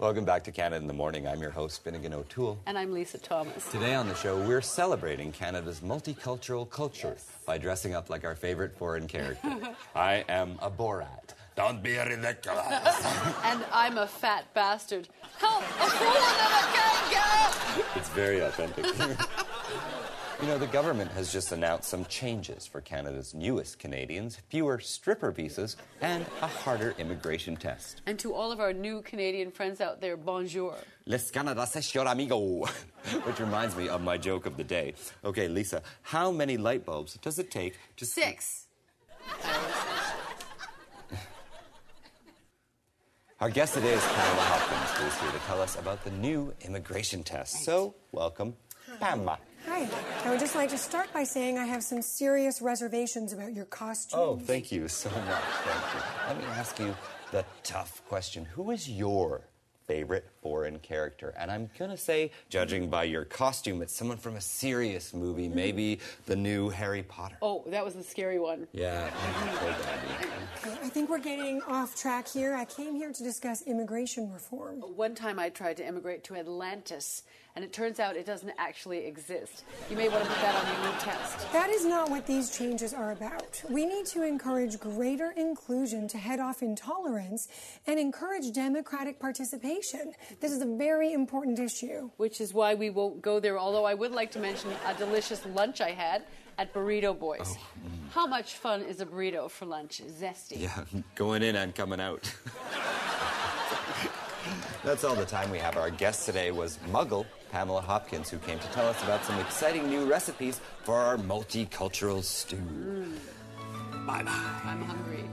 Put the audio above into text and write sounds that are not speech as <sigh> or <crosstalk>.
Welcome back to Canada in the Morning. I'm your host, Finnegan O'Toole. And I'm Lisa Thomas. Today on the show, we're celebrating Canada's multicultural culture yes. by dressing up like our favorite foreign character. <laughs> I am a Borat. Don't be ridiculous. <laughs> and I'm a fat bastard. Help! A fool and a kangaroo! It's very authentic. <laughs> You know, the government has just announced some changes for Canada's newest Canadians fewer stripper visas and a harder immigration test. And to all of our new Canadian friends out there, bonjour. Les Canada, c'est your amigo. <laughs> Which reminds me of my joke of the day. Okay, Lisa, how many light bulbs does it take to. Six. Our guest today is Pamela Hopkins, who is here to tell us about the new immigration test. So, welcome, Pamela. Hi. I would just like to start by saying I have some serious reservations about your costume. Oh, thank you so much. Thank you. Let me ask you the tough question. Who is your favorite foreign character. And I'm going to say, judging by your costume, it's someone from a serious movie, mm-hmm. maybe the new Harry Potter. Oh, that was the scary one. Yeah. <laughs> I think we're getting off track here. I came here to discuss immigration reform. One time I tried to immigrate to Atlantis and it turns out it doesn't actually exist. You may want to put that on your new test. That is not what these changes are about. We need to encourage greater inclusion to head off intolerance and encourage democratic participation. This is a very important issue. Which is why we won't go there, although I would like to mention a delicious lunch I had at Burrito Boys. Oh, mm. How much fun is a burrito for lunch? Zesty. Yeah, going in and coming out. That's all the time we have. Our guest today was Muggle Pamela Hopkins, who came to tell us about some exciting new recipes for our multicultural stew. Mm. Bye bye. I'm hungry.